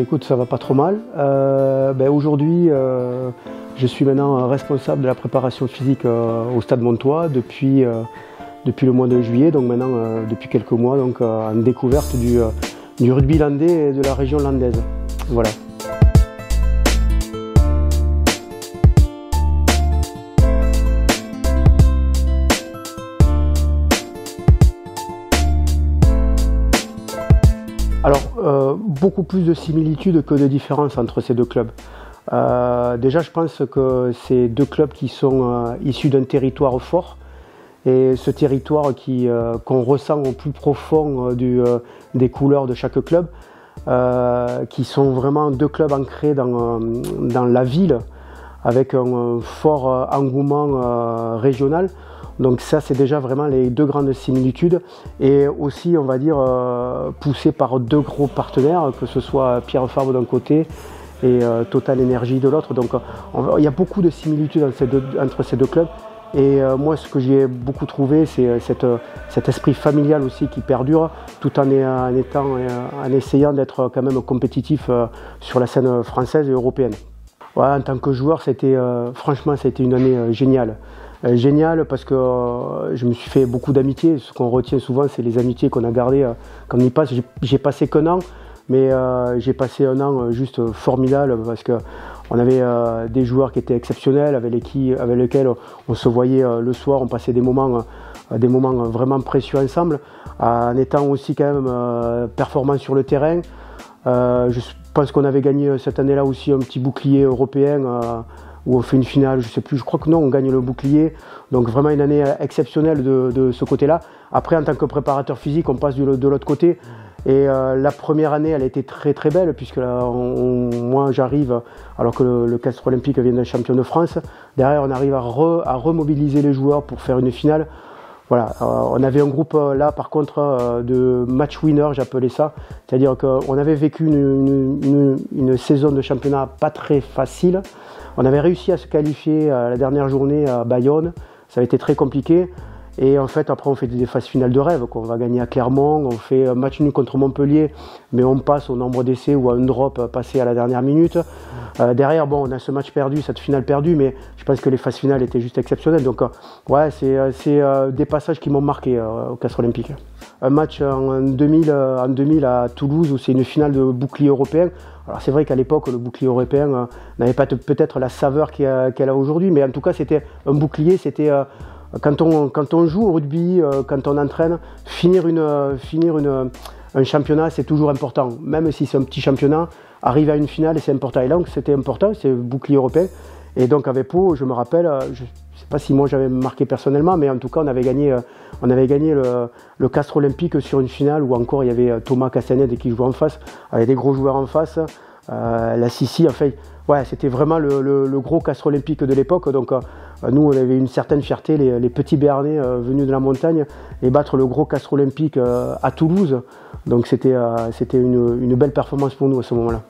écoute, ça va pas trop mal. Ben, aujourd'hui, je suis maintenant responsable de la préparation physique au Stade Montois depuis, depuis le mois de juillet, donc maintenant depuis quelques mois, donc en découverte du, du rugby landais et de la région landaise. Voilà. Alors, euh, beaucoup plus de similitudes que de différences entre ces deux clubs. Euh, déjà, je pense que c'est deux clubs qui sont euh, issus d'un territoire fort. Et ce territoire qu'on ressent au plus profond des couleurs de chaque club, qui sont vraiment deux clubs ancrés dans, dans la ville, avec un fort engouement régional. Donc ça, c'est déjà vraiment les deux grandes similitudes. Et aussi, on va dire, euh, poussé par deux gros partenaires, que ce soit Pierre Fabre d'un côté et euh, Total Energy de l'autre. Donc il y a beaucoup de similitudes entre ces deux, clubs. Et euh, moi, ce que j'ai beaucoup trouvé, c'est cet esprit familial aussi qui perdure, tout en, étant, en essayant d'être quand même compétitif sur la scène française et européenne. en tant que joueur, c'était franchement, c'était une année géniale. Euh, génial parce que euh, je me suis fait beaucoup d'amitiés. Ce qu'on retient souvent, c'est les amitiés qu'on a gardées euh, quand on y passe. J'ai passé qu'un an, mais j'ai passé un an juste formidable parce que on avait des joueurs qui étaient exceptionnels, avec, lesquels on se voyait le soir, on passait des moments, des moments vraiment précieux ensemble, en étant aussi quand même performant sur le terrain. je pense qu'on avait gagné cette année-là aussi un petit bouclier européen où on fait une finale, je sais plus, je crois que non, on gagne le bouclier. Donc vraiment une année exceptionnelle de, ce côté-là. Après, en tant que préparateur physique, on passe de, l'autre côté. Et euh, la première année, elle a été très très belle, puisque moi j'arrive, alors que le, Castre Olympique vient d'être champion de France. Derrière, on arrive à, remobiliser les joueurs pour faire une finale. Voilà, euh, on avait un groupe euh, là par contre de match winner, j'appelais ça. C'est-à-dire qu'on avait vécu une, saison de championnat pas très facile. On avait réussi à se qualifier à la dernière journée à Bayonne. Ça a été très compliqué. Et en fait, après, on fait des phases finales de rêve. On va gagner à Clermont, on fait un match nul contre Montpellier, mais on passe au nombre d'essais ou à un drop passé à la dernière minute. Euh, derrière, on a ce match perdu, cette finale perdue, mais je pense que les phases finales étaient juste exceptionnelles. Donc, euh, ouais, c'est euh, des passages qui m'ont marqué au Castre Olympique. Un match en 2000, en 2000 à Toulouse où c'est une finale de bouclier européen. Alors c'est vrai qu'à l'époque, le bouclier européen euh, n'avait pas peut-être la saveur qu'elle a, aujourd'hui, mais en tout cas, c'était un bouclier, c'était euh, quand, on, quand on joue au rugby, euh, quand on entraîne, finir, un championnat, c'est toujours important. Même si c'est un petit championnat, arriver à une finale, c'est important. Et donc, c'était important, c'est bouclier européen. Et donc, avec Pau, je me rappelle, pas si moi j'avais marqué personnellement, mais en tout cas, on avait gagné, on avait gagné le, le Castre Olympique sur une finale où encore il y avait Thomas Castanet qui jouait en face, avec des gros joueurs en face. Euh, la Sicile, en fait, ouais, c'était vraiment le, gros castre olympique de l'époque. Donc euh, nous, on avait une certaine fierté, les, petits Béarnais euh, venus de la montagne, et battre le gros castre olympique à Toulouse. Donc c'était une, une belle performance pour nous à ce moment-là.